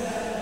Yeah.